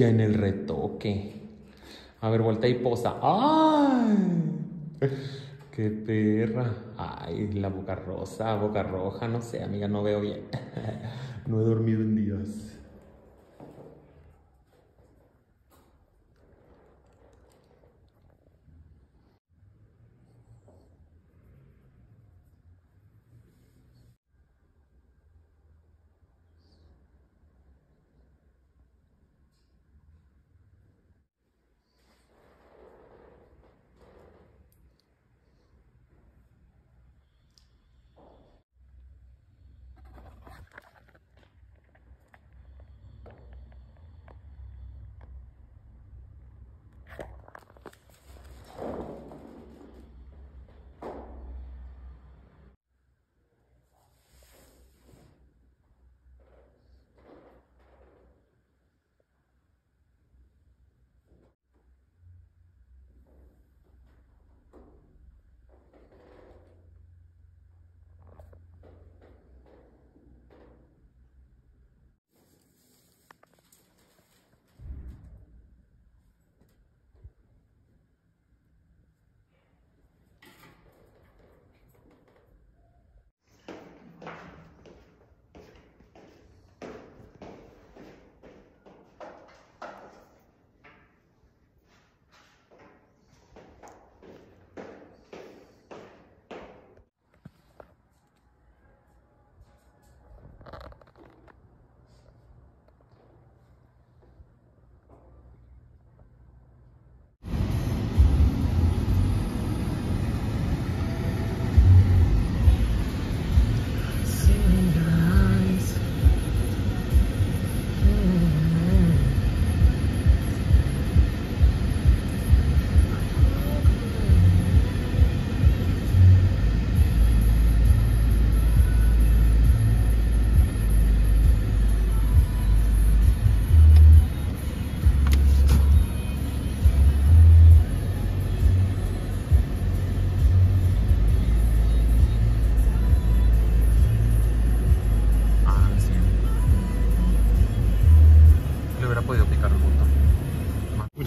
Ya en el retoque. A ver, vuelta y posa. ¡Ay! ¡Qué perra! Ay, la boca rosa, boca roja, no sé, amiga, no veo bien. No he dormido en días.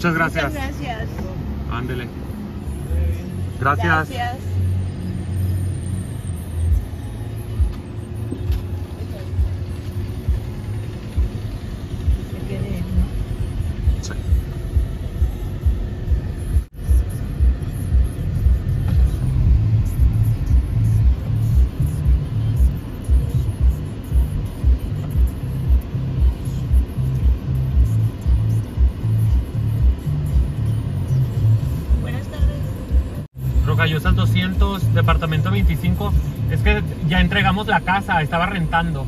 Muchas gracias. Muchas gracias. Ándele. Gracias. Gracias. La casa, estaba rentando.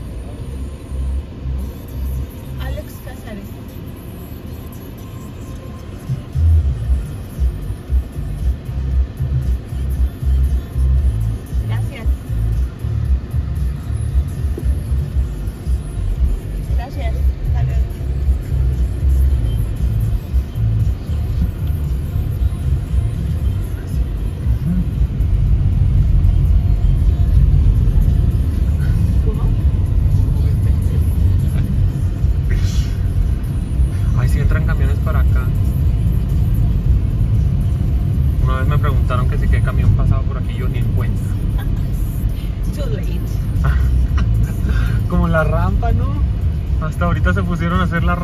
Hacer la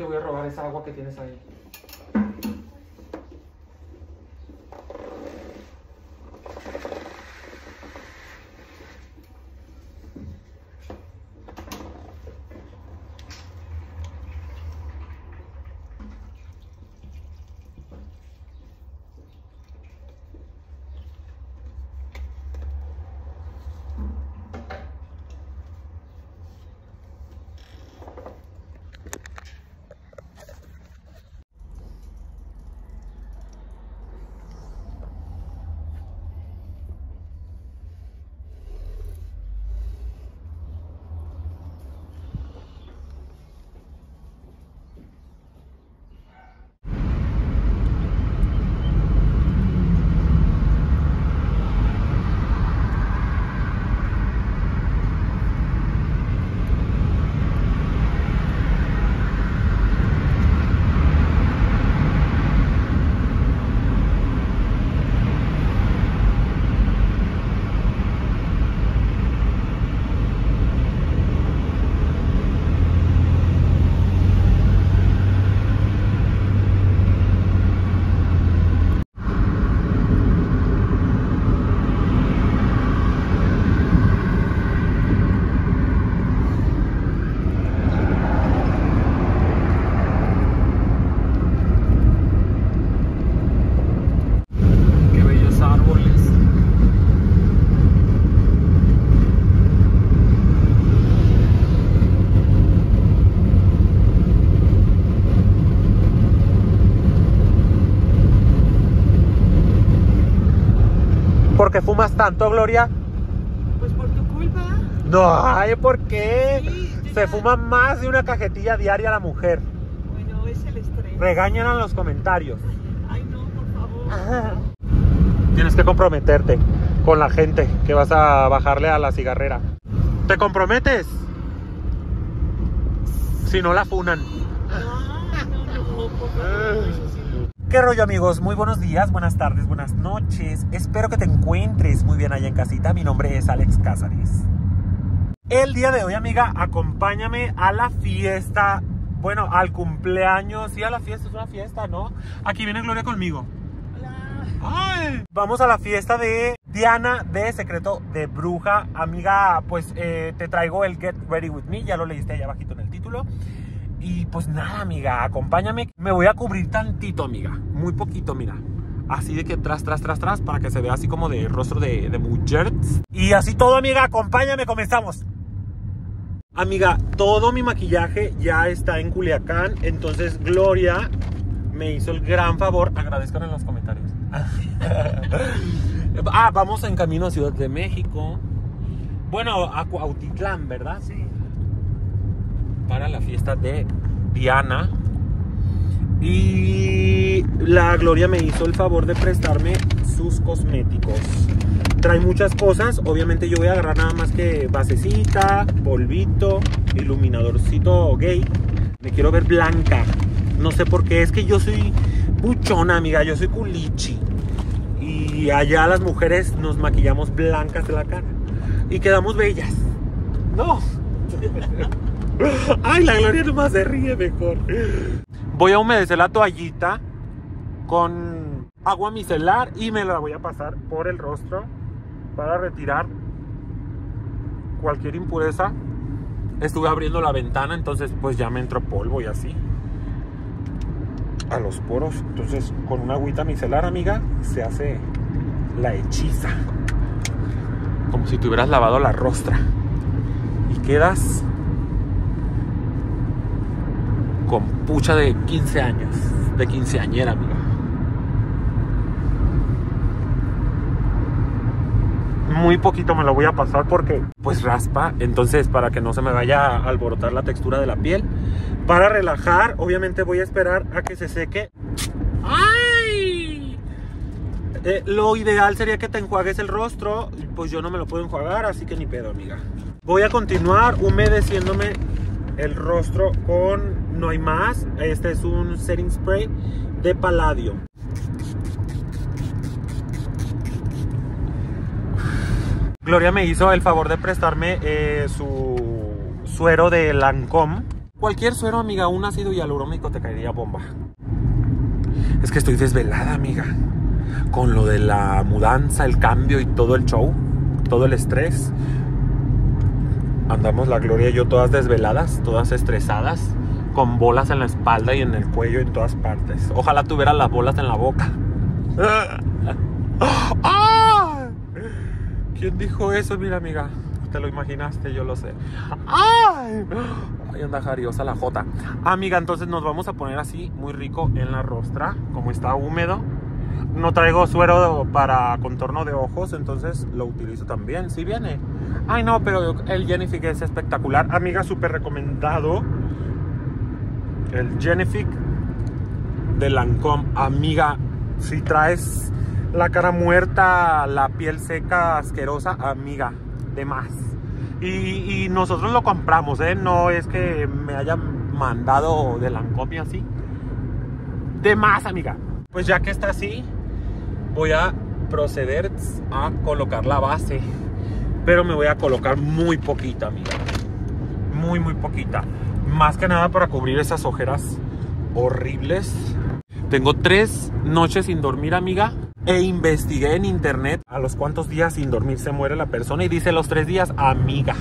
Te voy a robar esa agua que tienes ahí. Qué bellos árboles. ¿Por qué fumas tanto, Gloria? Pues por tu culpa. No, ay, ¿por qué? Sí, Se ya- fuma más de una cajetilla diaria la mujer. Bueno, es el estrés. Regañan en los comentarios. Ay, no, por favor. Tienes que comprometerte con la gente que vas a bajarle a la cigarrera. ¿Te comprometes? Si no la funan. Ay, no, no, por favor. ¿Qué rollo amigos? Muy buenos días, buenas tardes, buenas noches. Espero que te encuentres muy bien allá en casita. Mi nombre es Alex Cázares. El día de hoy, amiga, acompáñame a la fiesta. Bueno, al cumpleaños. Sí, a la fiesta, es una fiesta, ¿no? Aquí viene Gloria conmigo. Hola. ¡Ay! Vamos a la fiesta de Diana de Secreto de Bruja. Amiga, pues eh, te traigo el Get Ready With Me. Ya lo leíste allá abajito en el título. Y pues nada, amiga, acompáñame. Me voy a cubrir tantito, amiga. Muy poquito, mira. Así de que tras, tras, tras, tras, para que se vea así como de rostro de, de mujer. Y así todo, amiga, acompáñame, comenzamos. Amiga, todo mi maquillaje ya está en Culiacán. Entonces, Gloria me hizo el gran favor. Agradezcan en los comentarios. ah, vamos en camino a Ciudad de México. Bueno, a Cuautitlán, ¿verdad? Sí. Para la fiesta de Diana. Y la Gloria me hizo el favor de prestarme sus cosméticos. Trae muchas cosas. Obviamente yo voy a agarrar nada más que basecita, polvito, iluminadorcito gay. Me quiero ver blanca. No sé por qué. Es que yo soy buchona, amiga. Yo soy culichi. Y allá las mujeres nos maquillamos blancas de la cara. Y quedamos bellas. No. Ay, la Gloria nomás se ríe mejor. Voy a humedecer la toallita con agua micelar y me la voy a pasar por el rostro para retirar cualquier impureza. Estuve abriendo la ventana, entonces pues ya me entró polvo y así. A los poros. Entonces con una agüita micelar, amiga, se hace la hechiza. Como si te hubieras lavado la rostra. Y quedas con pucha de 15 años, de quinceañera, amiga. Muy poquito me lo voy a pasar porque pues raspa, entonces para que no se me vaya a alborotar la textura de la piel. Para relajar, obviamente voy a esperar a que se seque. ¡Ay! Eh, lo ideal sería que te enjuagues el rostro, pues yo no me lo puedo enjuagar, así que ni pedo, amiga. Voy a continuar humedeciéndome el rostro con No hay más. Este es un setting spray de Palladium. Gloria me hizo el favor de prestarme eh, su suero de Lancome. Cualquier suero, amiga, un ácido hialurónico te caería bomba. Es que estoy desvelada, amiga. Con lo de la mudanza, el cambio y todo el show, todo el estrés. Andamos la Gloria y yo todas desveladas, todas estresadas, con bolas en la espalda y en el cuello en todas partes. Ojalá tuviera las bolas en la boca. ¿Quién dijo eso? Mira, amiga. Te lo imaginaste, yo lo sé. ¡Ay! Ay, anda jariosa la jota. Amiga, entonces nos vamos a poner así, muy rico en la rostra, como está húmedo. No traigo suero para contorno de ojos, entonces lo utilizo también. Si viene. Ay, no, pero el Genific es espectacular. Amiga, súper recomendado. El Genific de Lancome. Amiga, si traes la cara muerta, la piel seca, asquerosa, amiga, de más. Y, nosotros lo compramos, ¿eh? No es que me hayan mandado de Lancome así. De más, amiga. Pues ya que está así, voy a proceder a colocar la base. Pero me voy a colocar muy poquita, amiga. Muy, muy poquita. Más que nada para cubrir esas ojeras horribles. Tengo tres noches sin dormir, amiga. E investigué en internet a los cuántos días sin dormir se muere la persona. Y dice los tres días, amiga.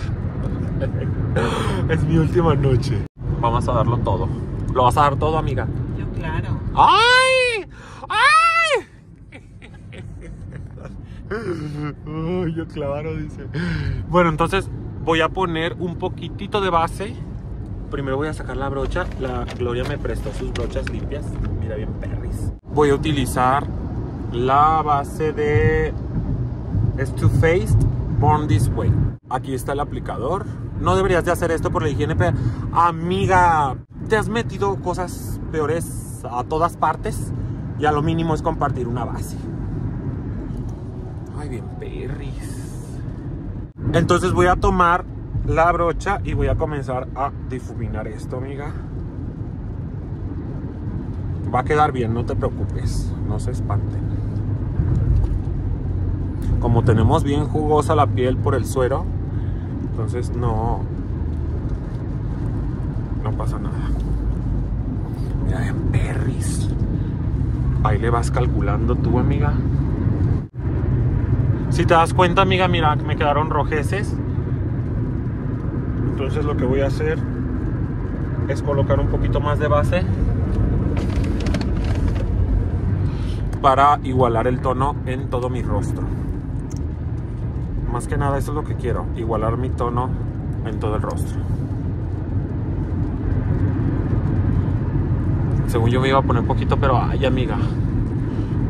es mi última noche. Vamos a darlo todo. ¿Lo vas a dar todo, amiga? Yo, claro. ¡Ay! ¡Ay! Ay, yo claro, dice. Bueno, entonces voy a poner un poquitito de base. Primero voy a sacar la brocha. La Gloria me prestó sus brochas limpias. Mira bien, perris. Voy a utilizar la base de es Too Faced Born This Way. Aquí está el aplicador. No deberías de hacer esto por la higiene, amiga, te has metido cosas peores a todas partes y a lo mínimo es compartir una base. Ay, bien perris. Entonces voy a tomar la brocha y voy a comenzar a difuminar esto, amiga. Va a quedar bien, no te preocupes, no se espanten. Como tenemos bien jugosa la piel por el suero, entonces no, no pasa nada. Mira, bien perris. Ahí le vas calculando tú, amiga. Si te das cuenta, amiga, mira, me quedaron rojeces. Entonces lo que voy a hacer es colocar un poquito más de base para igualar el tono en todo mi rostro. Más que nada eso es lo que quiero, igualar mi tono en todo el rostro. Según yo me iba a poner poquito, pero ay amiga,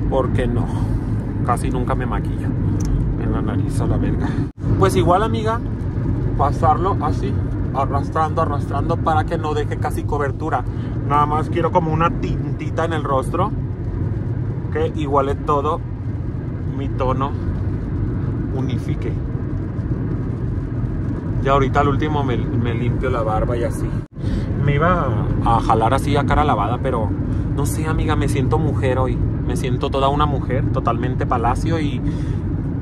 ¿por qué no? Casi nunca me maquillo en la nariz a la verga. Pues igual amiga, pasarlo así, arrastrando, arrastrando para que no deje casi cobertura. Nada más quiero como una tintita en el rostro que iguale todo mi tono unifique. Ya ahorita al último me, me, limpio la barba y así. Me iba a, jalar así a cara lavada, pero no sé, amiga, me siento mujer hoy. Me siento toda una mujer, totalmente palacio y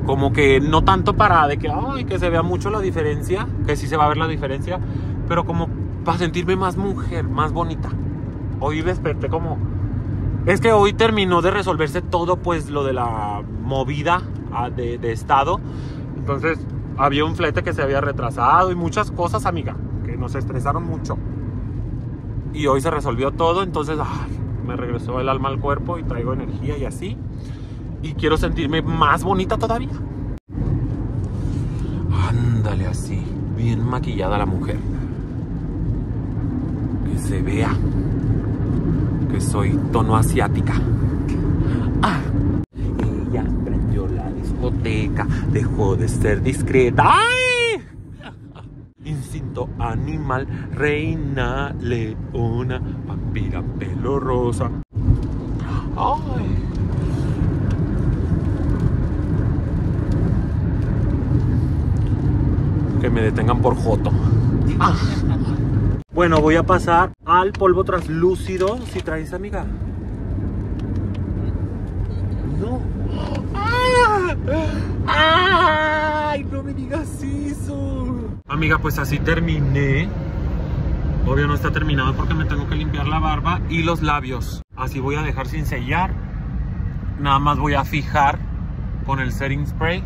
como que no tanto para de que, ay, que se vea mucho la diferencia, que sí se va a ver la diferencia, pero como para sentirme más mujer, más bonita. Hoy desperté como... Es que hoy terminó de resolverse todo, pues lo de la movida de, de estado. Entonces había un flete que se había retrasado y muchas cosas, amiga, que nos estresaron mucho. Y hoy se resolvió todo, entonces ay, me regresó el alma al cuerpo y traigo energía y así. Y quiero sentirme más bonita todavía. Ándale así, bien maquillada la mujer. Que se vea que soy tono asiática. Ah. Ella prendió la discoteca, dejó de ser discreta. ¡Ay! Instinto animal, reina, leona, vampira, pelo rosa. ¡Ay! Que me detengan por joto. Ah. Bueno, voy a pasar al polvo translúcido. Si traes, amiga. No. ¡Ah! ¡Ay! No me digas eso. Amiga, pues así terminé. Obvio no está terminado porque me tengo que limpiar la barba y los labios. Así voy a dejar sin sellar. Nada más voy a fijar con el setting spray.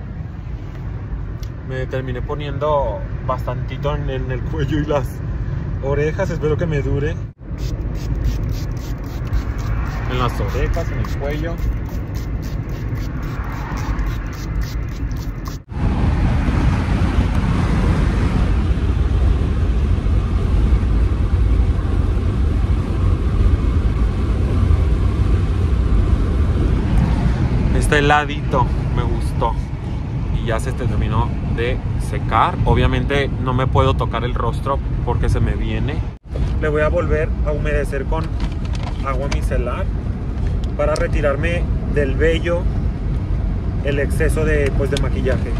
Me terminé poniendo bastantito en, el cuello y las orejas. Espero que me dure. En las orejas, en el cuello. Heladito me gustó ya se terminó de secar. Obviamente no me puedo tocar el rostro porque se me viene. Le voy a volver a humedecer con agua micelar para retirarme del vello el exceso de, pues, de maquillaje.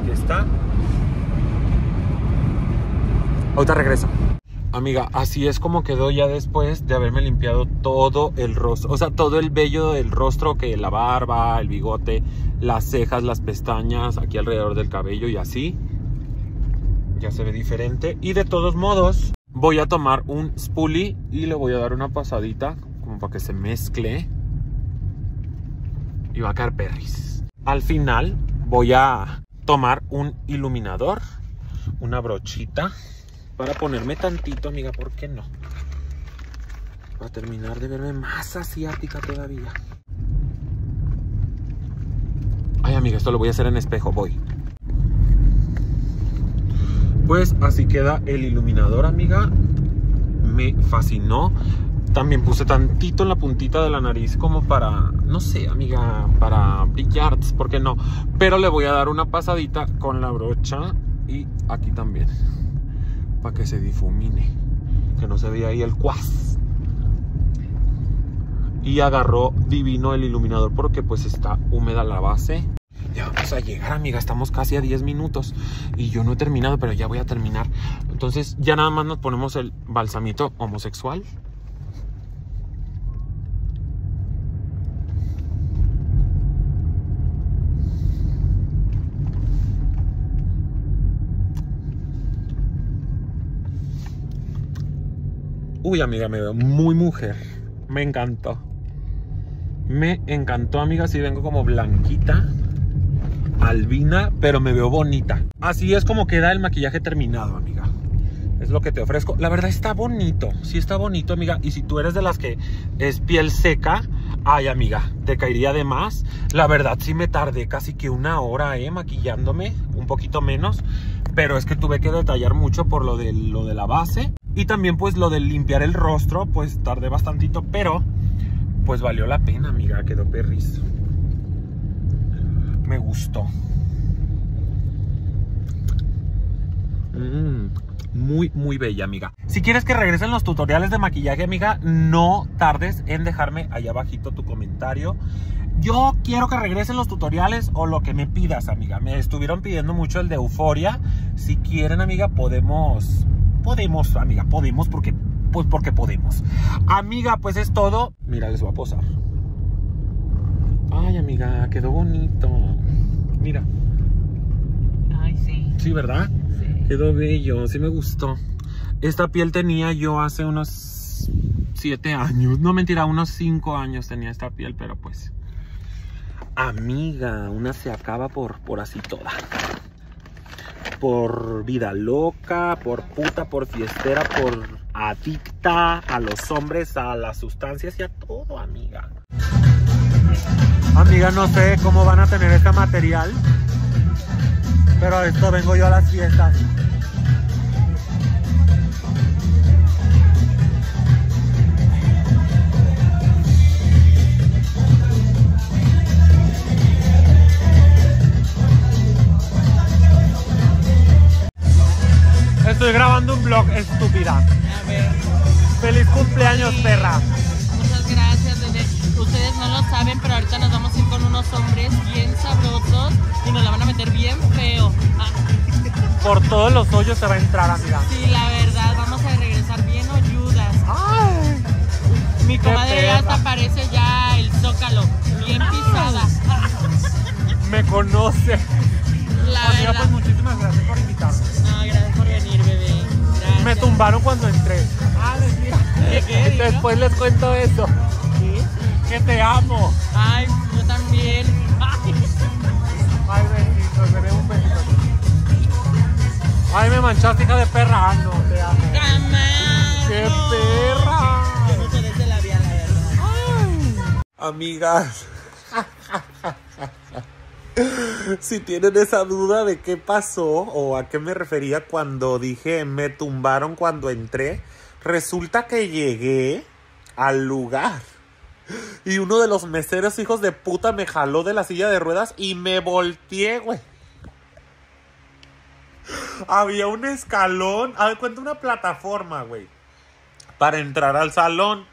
Aquí está. Ahorita regreso. Amiga, así es como quedó ya después de haberme limpiado todo el rostro. O sea, todo el vello del rostro, que la barba, el bigote, las cejas, las pestañas, aquí alrededor del cabello y así. Ya se ve diferente. Y de todos modos, voy a tomar un spoolie y le voy a dar una pasadita como para que se mezcle. Y va a quedar perris. Al final voy a tomar un iluminador, una brochita para ponerme tantito, amiga, ¿por qué no? Para terminar de verme más asiática todavía. Ay, amiga, esto lo voy a hacer en espejo, voy. Pues así queda el iluminador, amiga. Me fascinó. También puse tantito en la puntita de la nariz como para, no sé, amiga, para brillar, ¿por qué no? Pero le voy a dar una pasadita con la brocha y aquí también para que se difumine, que no se vea ahí el cuas. Y agarró divino el iluminador porque pues está húmeda la base. Ya vamos a llegar, amiga, estamos casi a 10 minutos y yo no he terminado, pero ya voy a terminar. Entonces ya nada más nos ponemos el balsamito homosexual. Uy, amiga, me veo muy mujer. Me encantó. Me encantó, amiga. Si vengo como blanquita, albina, pero me veo bonita. Así es como queda el maquillaje terminado, amiga. Es lo que te ofrezco. La verdad está bonito. Sí está bonito, amiga. Y si tú eres de las que es piel seca, ay, amiga, te caería de más. La verdad sí me tardé casi que una hora, eh, maquillándome. Un poquito menos. Pero es que tuve que detallar mucho por lo de, lo de la base. Y también pues lo de limpiar el rostro, pues tardé bastantito, pero pues valió la pena, amiga, quedó perris. Me gustó. Muy, muy bella, amiga. Si quieres que regresen los tutoriales de maquillaje, amiga, no tardes en dejarme ahí abajito tu comentario. Yo quiero que regresen los tutoriales o lo que me pidas, amiga. Me estuvieron pidiendo mucho el de Euforia. Si quieren, amiga, podemos podemos, amiga, podemos porque, pues porque podemos. Amiga, pues es todo. Mira, les voy a posar. Ay, amiga, quedó bonito. Mira. Ay, sí. Sí, ¿verdad? Quedó bello, sí me gustó. Esta piel tenía yo hace unos 7 años. No mentira, unos 5 años tenía esta piel, pero pues... Amiga, una se acaba por, por así toda por vida loca, por puta, por fiestera, por adicta a los hombres, a las sustancias y a todo, amiga. Amiga, no sé cómo van a tener este material, pero a esto vengo yo a las fiestas. Estoy grabando un vlog, estúpida. A ver. Feliz cumpleaños, perra. Saben, pero ahorita nos vamos a ir con unos hombres bien sabrosos y nos la van a meter bien feo. Ah, Por todos los hoyos se va a entrar, amiga. sí, la verdad, vamos a regresar bien oyudas. Ay, Mi comadre ya hasta parece ya el zócalo, bien pisada. Me conoce. La Amiga, verdad. pues muchísimas gracias por invitarme. No, gracias por venir, bebé. Gracias. me tumbaron cuando entré. Ah, les digo. ¿Qué, qué, dijo? Después les cuento eso. Que te amo. Ay, yo también. Ay. Ay, besitos, bebé, un besito. Ay, me manchaste, hija de perra. Ah, no, te amo. Jamás. ¡Qué no. perra! Yo no soy de ese labial, la verdad. Amigas, si tienen esa duda de qué pasó o a qué me refería cuando dije me tumbaron cuando entré, resulta que llegué al lugar y uno de los meseros hijos de puta me jaló de la silla de ruedas y me volteé, güey. Había un escalón, a ver, cuenta una plataforma, güey, para entrar al salón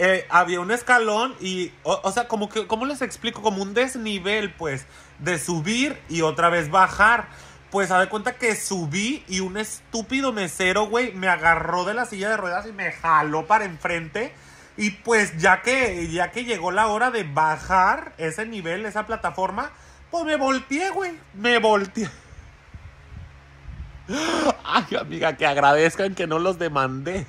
eh, había un escalón y, o, sea, como que, ¿cómo les explico? Como un desnivel, pues, de subir y otra vez bajar. Pues, a de cuenta que subí y un estúpido mesero, güey, me agarró de la silla de ruedas y me jaló para enfrente. Y pues, ya que, ya que llegó la hora de bajar ese nivel, esa plataforma, pues me volteé, güey, me volteé. Ay, amiga, que agradezcan que no los demandé.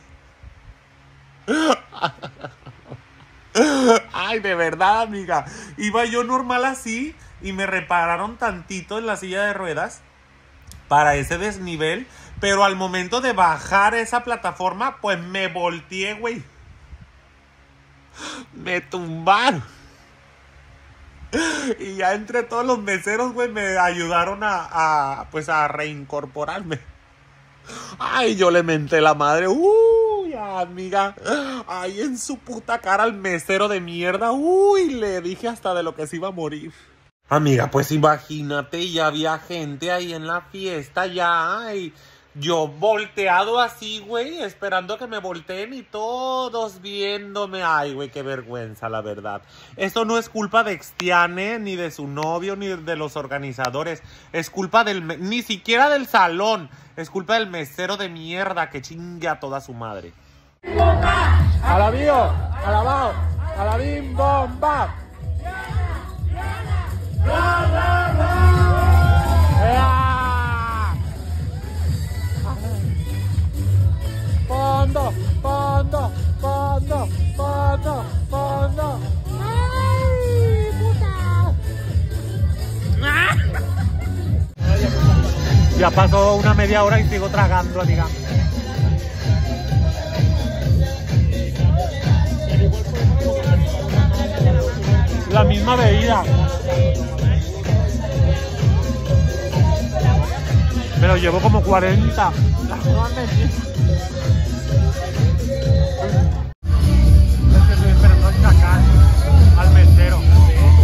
Ay, de verdad, amiga. Iba yo normal así y me repararon tantito en la silla de ruedas para ese desnivel, pero al momento de bajar esa plataforma, pues me volteé, güey. Me tumbaron. Y ya entre todos los meseros, güey, me ayudaron a, pues a reincorporarme. Ay, yo le menté la madre. Uy, amiga. Ay, en su puta cara al mesero de mierda. Uy, le dije hasta de lo que se iba a morir. Amiga, pues imagínate, ya había gente ahí en la fiesta ya. Y yo volteado así, güey, esperando que me volteen y todos viéndome. Ay, güey, qué vergüenza, la verdad. Esto no es culpa de Extiane, ni de su novio, ni de los organizadores. Es culpa del... Ni siquiera del salón. Es culpa del mesero de mierda que chingue a toda su madre. Alabío, alabao, alabim, bomba. ¡Ea! Fondo, fondo, fondo, fondo, fondo. ¡Ay, puta! Ya pasó una media hora y sigo tragando, amiga. La misma bebida. Pero llevo como 40.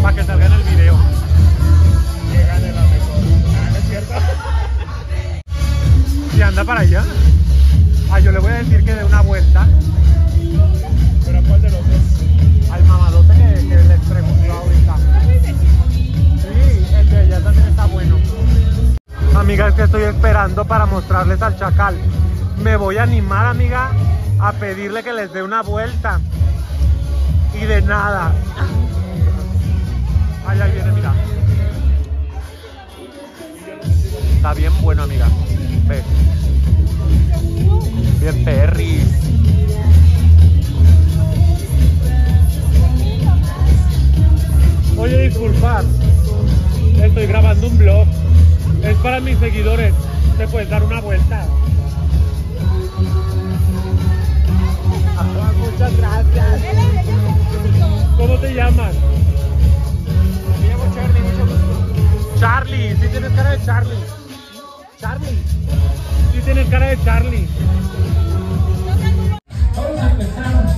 Para que salga en el video. Y anda para allá. Ah, yo le voy a decir que dé una vuelta. ¿Pero cuál de los dos? Al mamadote que, que les preguntó ahorita. Sí, el de allá también está bueno. Amigas, que estoy esperando para mostrarles al chacal. Me voy a animar, amiga, a pedirle que les dé una vuelta. Y de nada. Ay, ahí viene, mira. Está bien bueno, amiga. Ve. Bien perris. Oye, disculpad. Estoy grabando un vlog. Es para mis seguidores. ¿Te puedes dar una vuelta? Muchas gracias. ¿Cómo te llamas? Charlie, sí tienes cara de Charlie. Charlie. Sí tienes cara de Charlie. Vamos a empezar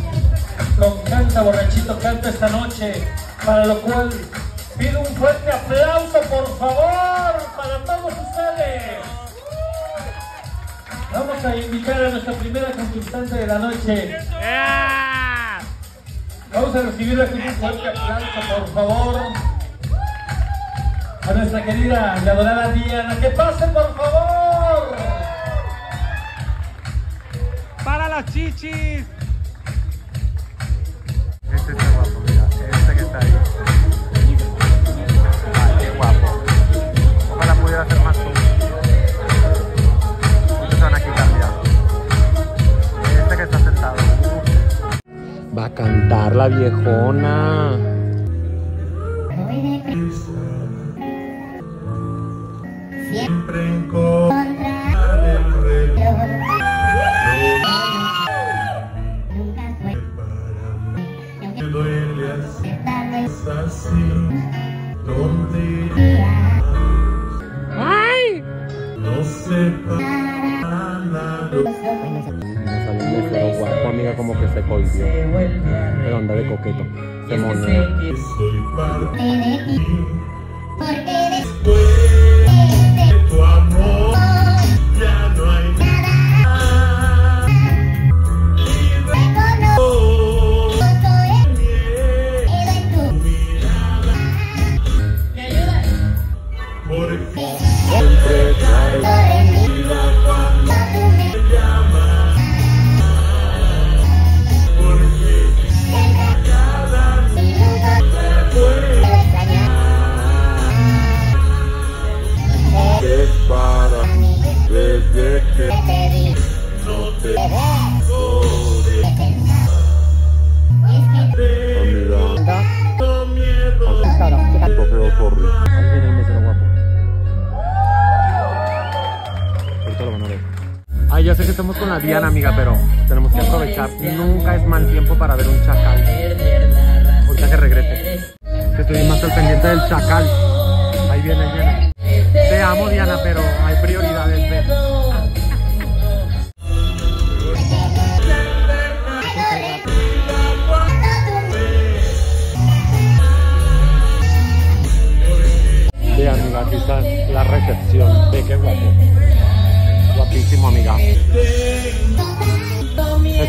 con Canta Borrachito Canta esta noche, para lo cual pido un fuerte aplauso, por favor, para todos ustedes. Vamos a invitar a nuestra primera concursante de la noche. Vamos a recibirla con un fuerte aplauso, por favor a nuestra querida y adorada Diana. ¡Que pase, por favor! ¡Para las chichis! Este está guapo, mira. Este que está ahí. Ay, qué guapo. Ojalá pudiera hacer más zoom. Muchos van aquí cambiar. Este que está sentado. Va a cantar la viejona. Porque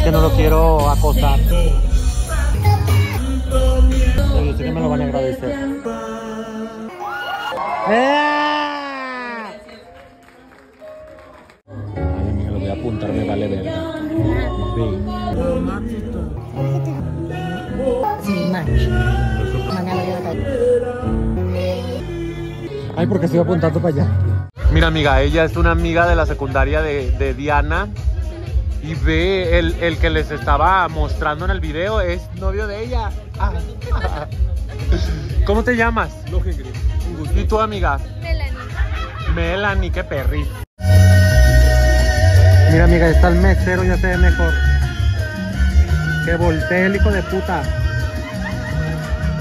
que no lo quiero acosar. Pero yo sé que me lo van a agradecer. ¡Eh! Ay, amiga, lo voy a apuntar, me vale ver. Ay, porque estoy apuntando para allá. Mira, amiga, ella es una amiga de la secundaria de, de Diana. Y ve, el, el que les estaba mostrando en el video es novio de ella. Ah. ¿Cómo te llamas? ¿Y tu amiga? Melanie. Melanie, qué perri. Mira, amiga, está el mesero, ya se ve mejor. Que voltee el hijo de puta.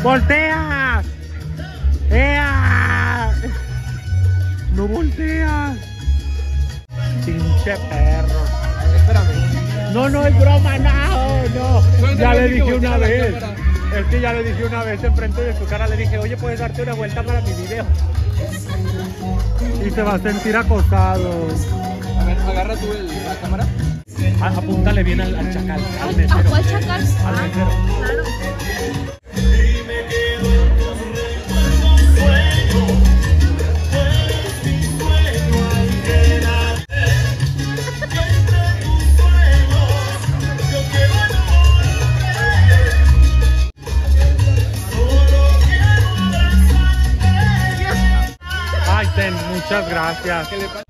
¡Voltea! ¡Ea! ¡No volteas! Pinche perro. Espérame. No, no es broma, no, no. Ya le dije una vez. Es que ya le dije una vez enfrente de su cara, le dije, oye, puedes darte una vuelta para mi video. Y se va a sentir acosado. A ver, agarra tú el- la cámara. Apúntale bien al, al chacal, al mesero. ¿A cuál chacal? Al Ah, mesero. claro. Muchas gracias.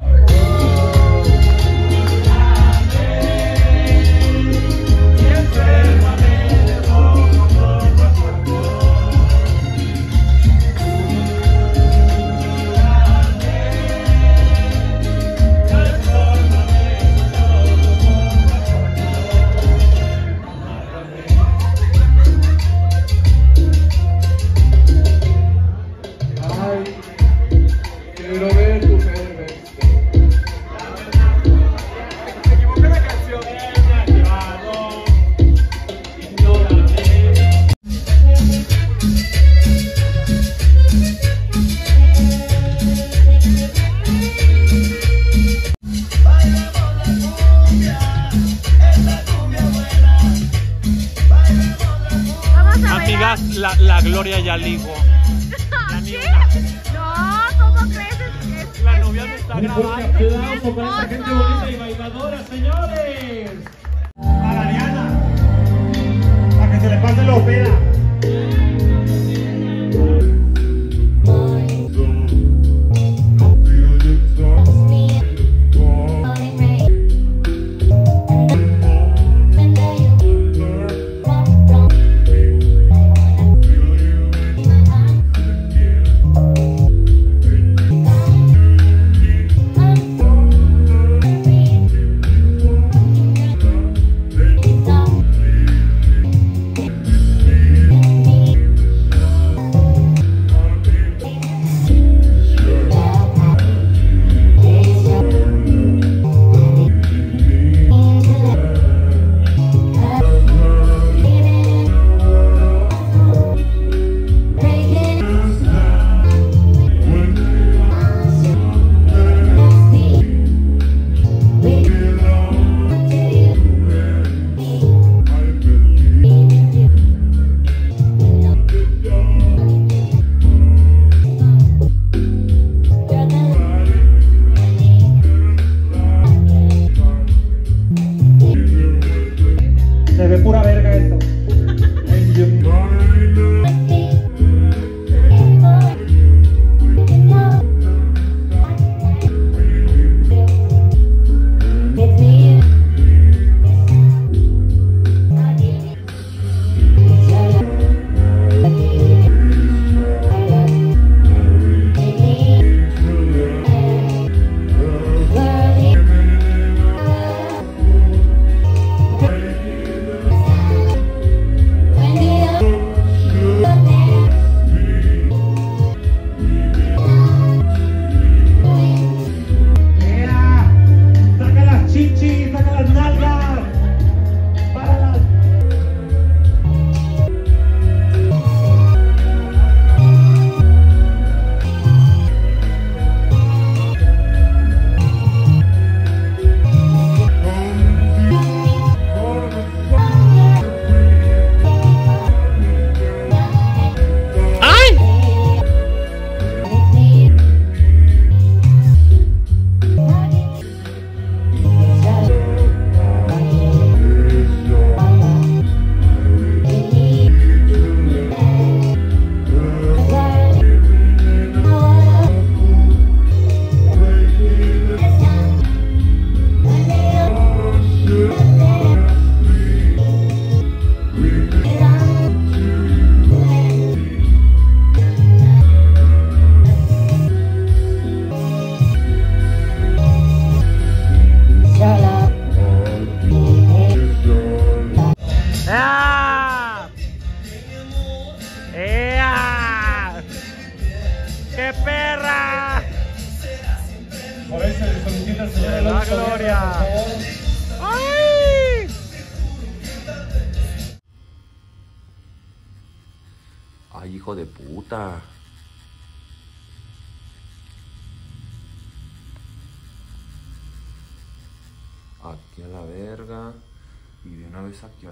Gloria ya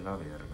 Aquí